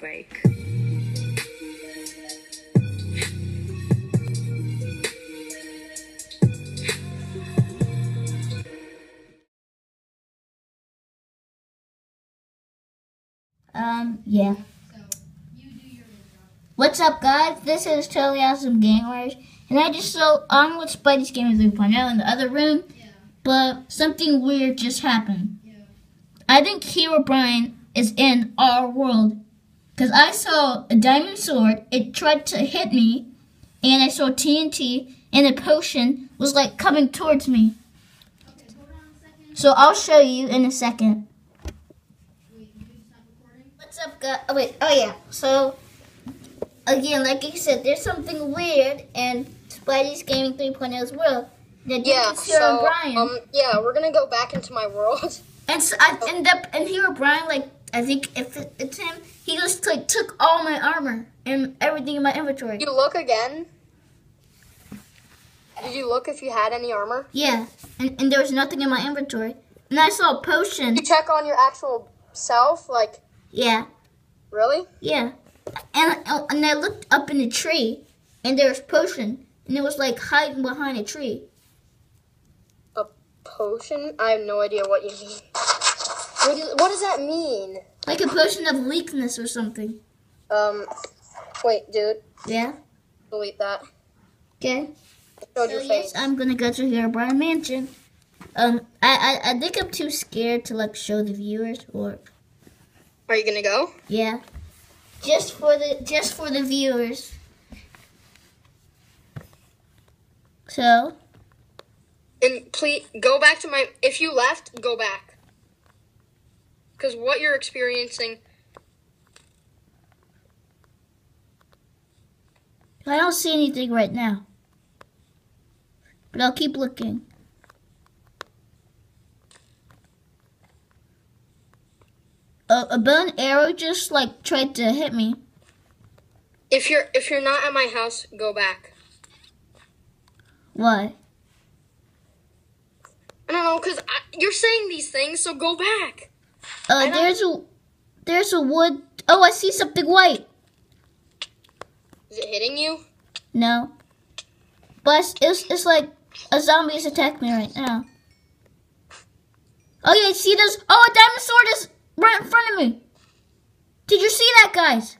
break. Um, yeah. What's up, guys? This is Totally Awesome Gamers, and I just saw I'm with Spidey's Gaming 3.0 in the other room, but something weird just happened. I think Herobrine is in our world, because I saw a diamond sword, it tried to hit me, and I saw TNT, and a potion was like coming towards me. So I'll show you in a second. What's up, guys? Oh, wait. Oh, yeah. So, again, like I said, there's something weird in Spidey's Gaming 3.0's world that you Yeah, can see on so Brian. um, yeah, we're gonna go back into my world. and so I end up, and Herobrine, like, I think if it, it's him, he just, like, took all my armor and everything in my inventory. You look again? Did you look if you had any armor? Yeah. And, and there was nothing in my inventory. And I saw a potion. You check on your actual self? Like, Yeah. really? Yeah. And, and I looked up in the tree, and there was potion, and it was, like, hiding behind a tree. A potion? I have no idea what you mean. What, do, what does that mean? Like a potion of weakness or something. Um, wait, dude, Yeah. delete that. Okay. Showed So your yes, face. I'm gonna go to Herobrine Mansion. Um, I, I I think I'm too scared to like show the viewers or Are you gonna go? yeah, just for the just for the viewers. So And please go back to my. If you left, go back. Because what you're experiencing. I don't see anything right now, but I'll keep looking. A, a bow arrow just like tried to hit me. If you're if you're not at my house, go back. What? I don't know, cause I, you're saying these things, so go back. Uh, there's a there's a wood. Oh, I see something white. Is it hitting you? No. But it's, it's, it's like a zombie is attacking me right now. Oh yeah, see this? Oh, a diamond sword is right in front of me. Did you see that, guys?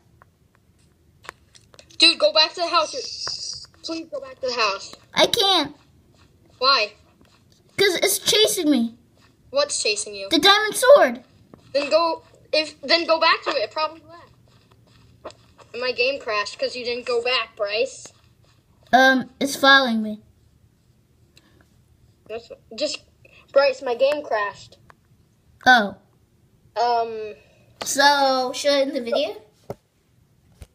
Dude, go back to the house. Please go back to the house. I can't, Why? because it's chasing me. What's chasing you? The diamond sword. Then go. If then go back to it. It probably left. And my game crashed because you didn't go back, Bryce. Um, it's following me. That's just Bryce. My game crashed. Oh. Um. So, should I end the video?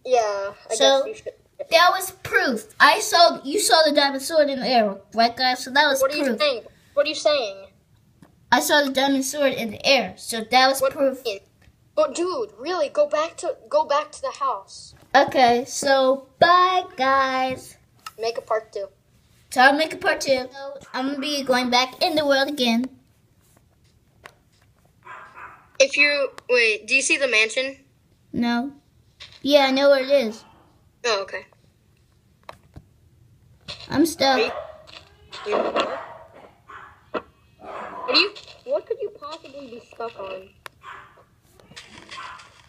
Yeah. I So- guess you should. That was proof. I saw, you saw the diamond sword in the arrow, right guys? So that was What are you proof. saying? What are you saying? I saw the diamond sword in the air, so that was What proof. But dude, really, go back to go back to the house. Okay, so bye guys. Make a part two. So I'll make a part two. So I'm gonna be going back in the world again. If you wait, do you see the mansion? No. Yeah, I know where it is. Oh, okay. I'm stuck. What you? What could you possibly be stuck on?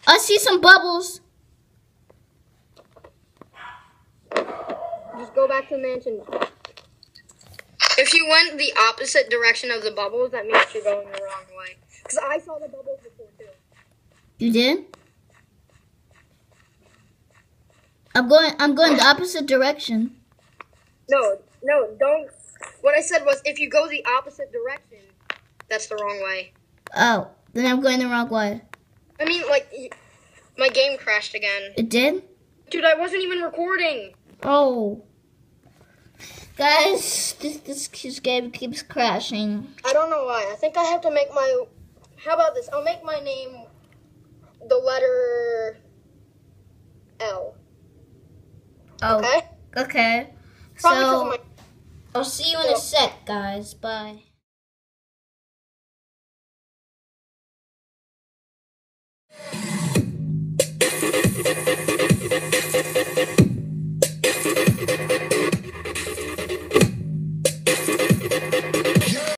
I see some bubbles. Just go back to the mansion. If you went the opposite direction of the bubbles, that means you're going the wrong way. Because I saw the bubbles before too. You did? I'm going I'm going the opposite direction. No, no, don't. What I said was, if you go the opposite direction, that's the wrong way. Oh, then I'm going the wrong way. I mean, like, my game crashed again. It did? Dude, I wasn't even recording. Oh. Guys, this, this this game keeps crashing. I don't know why. I think I have to make my. How about this? I'll make my name the letter L. Oh, Okay? okay. Probably So. I'll see you in a sec, guys. Bye.